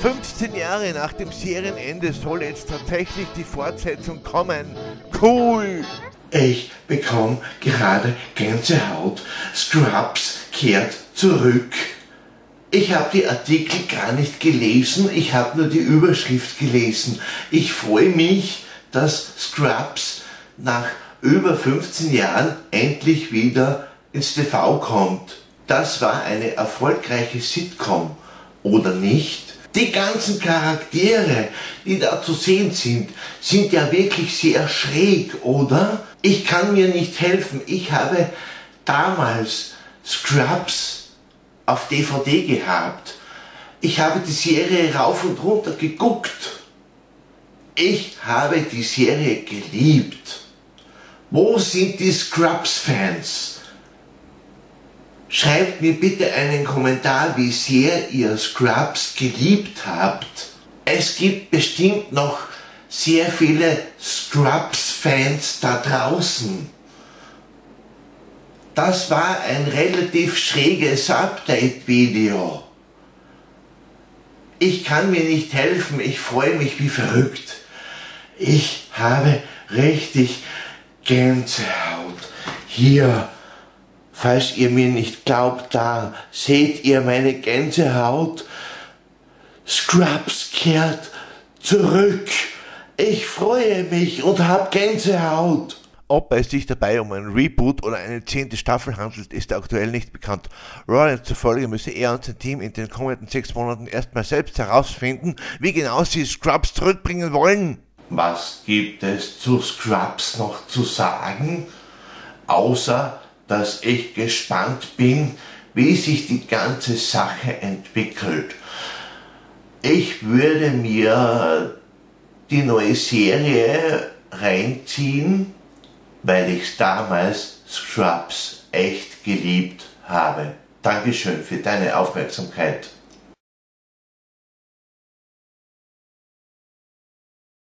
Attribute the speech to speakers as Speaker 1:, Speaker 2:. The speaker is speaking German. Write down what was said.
Speaker 1: 15 Jahre nach dem Serienende soll jetzt tatsächlich die Fortsetzung kommen. Cool!
Speaker 2: Ich bekomme gerade Gänsehaut. Scrubs kehrt zurück. Ich habe die Artikel gar nicht gelesen, ich habe nur die Überschrift gelesen. Ich freue mich, dass Scrubs nach über 15 Jahren endlich wieder ins TV kommt. Das war eine erfolgreiche Sitcom, oder nicht? Die ganzen Charaktere, die da zu sehen sind, sind ja wirklich sehr schräg, oder? Ich kann mir nicht helfen. Ich habe damals Scrubs auf DVD gehabt. Ich habe die Serie rauf und runter geguckt. Ich habe die Serie geliebt. Wo sind die Scrubs-Fans? Schreibt mir bitte einen Kommentar, wie sehr ihr Scrubs geliebt habt. Es gibt bestimmt noch sehr viele Scrubs-Fans da draußen. Das war ein relativ schräges Update-Video. Ich kann mir nicht helfen, ich freue mich wie verrückt. Ich habe richtig Gänsehaut. Hier, falls ihr mir nicht glaubt, da seht ihr meine Gänsehaut. Scrubs kehrt zurück. Ich freue mich und hab Gänsehaut.
Speaker 1: Ob es sich dabei um ein Reboot oder eine zehnte Staffel handelt, ist aktuell nicht bekannt. Rollins zufolge müsse er und sein Team in den kommenden sechs Monaten erstmal selbst herausfinden, wie genau sie Scrubs zurückbringen wollen.
Speaker 2: Was gibt es zu Scrubs noch zu sagen? Außer, dass ich gespannt bin, wie sich die ganze Sache entwickelt. Ich würde mir die neue Serie reinziehen weil ich damals Scrubs echt geliebt habe. Dankeschön für deine Aufmerksamkeit.